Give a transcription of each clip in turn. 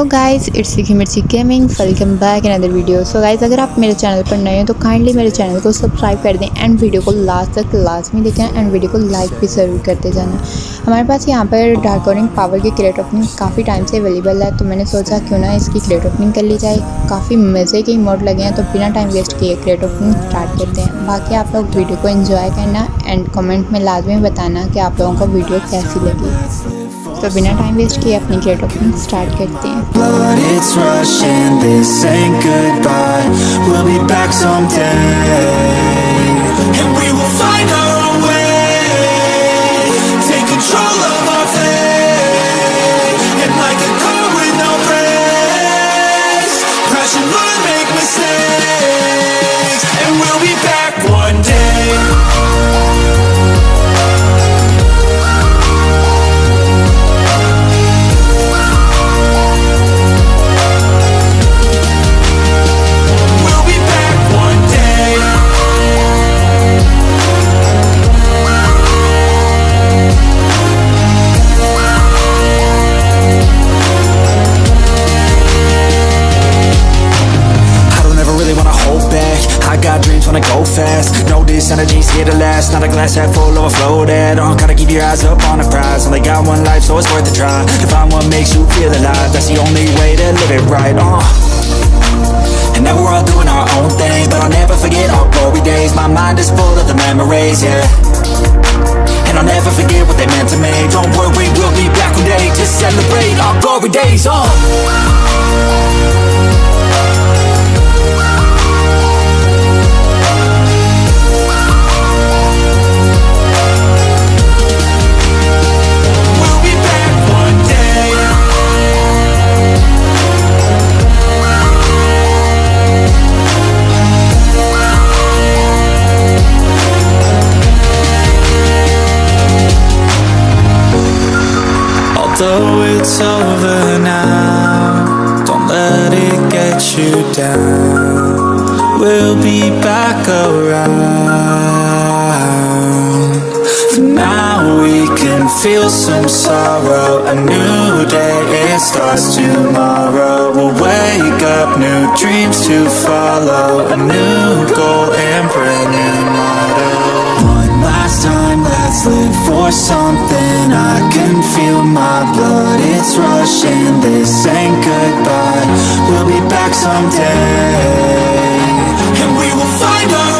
Hello guys it's लिखी मिर्ची gaming welcome back in other video so guys अगर आप मेरे चैनल पर नए हैं तो काइंडली मेरे चैनल को सब्सक्राइब कर दें एंड वीडियो को लास्ट तक लाजमी देखें एंड वीडियो को लाइक भी ज़रूर करते जाना। हमारे पास यहाँ पर डार्क ऑरिंग पावर की क्रेट ओपनिंग काफ़ी टाइम से अवेलेबल है तो मैंने सोचा क्यों ना इसकी क्रेट ओपनिंग कर ली जाए। काफ़ी मज़े के मोड लगे हैं तो बिना टाइम वेस्ट किए क्रेट ओपनिंग स्टार्ट करते हैं। बाकी आप लोग वीडियो को इन्जॉय करना एंड कमेंट में लाजमी बताना कि आप लोगों को वीडियो कैसी लगी। तो बिना टाइम वेस्ट किए अपनी गेट ओपनिंग स्टार्ट करते हैं। This energy's here to last. Not a glass half full, overflowing Oh, gotta keep your eyes up on the prize. Only got one life, so it's worth a try. To find what makes you feel alive. That's the only way to live it right, uh. And now we're all doing our own thing But I'll never forget our glory days. My mind is full of the memories, yeah down. We'll be back around. For now, we can feel some sorrow. A new day, it starts tomorrow. We'll wake up, new dreams to follow. A new goal and brand new let's live for something. I can feel my blood, it's rushing. This ain't goodbye. We'll be back someday. And we will find our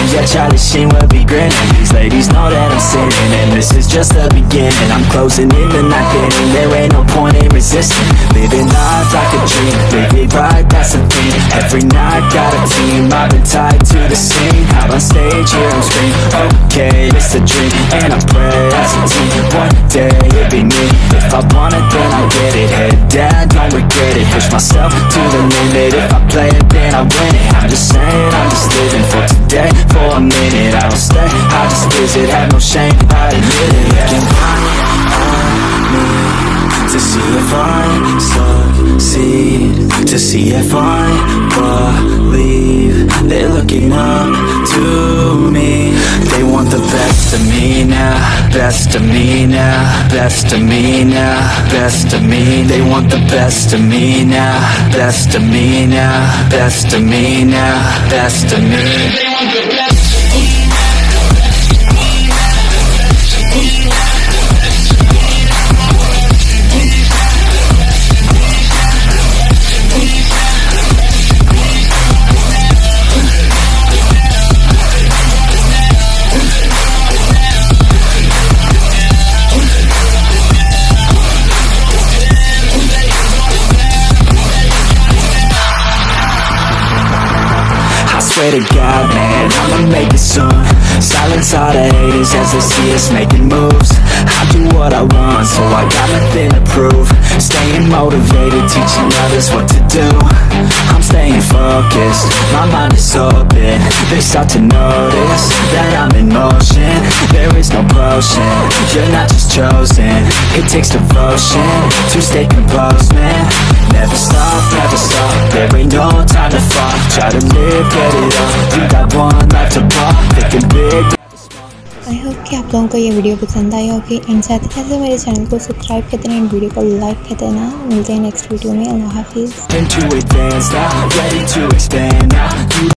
Yeah, Charlie Sheen will be grinning. These ladies know that I'm sinning And this is just the beginning. I'm closing in the night inning There ain't no point in resisting. Living life like a dream Live it right, that's the thing Every night got a team I've been tied to the scene. Out on stage, here I'm Okay, it's a dream And I pray as a team One day it'll be me. If I want it, then I get it. Head down, don't regret it. Push myself I just visit, have no shame I admit it Looking right at me To see if I succeed To see if I believe They're looking up to me They want the best of me now best of me now, best of me now, best of me. They want the best of me now, best of me now, best of me now, best of me. They want the best. Swear to God, man, I'ma make it soon. Silence all the haters as they see us making moves. I do what I want, so I got nothing to prove. Staying motivated, teaching others what to do staying focused. My mind is open. They start to notice That I'm in motion. There is no potion. You're not just chosen. It takes devotion To stay composed, man. Never stop, never stop. There ain't no time to fall. Try to live, get it up You got one life to pop Thinking big कि आप लोगों को ये video पसंद आई होगी। And साथ ही साथ मेरे चैनल को सब्सक्राइब कर देना एंड वीडियो को लाइक कर देना। मिलते हैं नेक्स्ट वीडियो में। अल्लाह हाफिज़।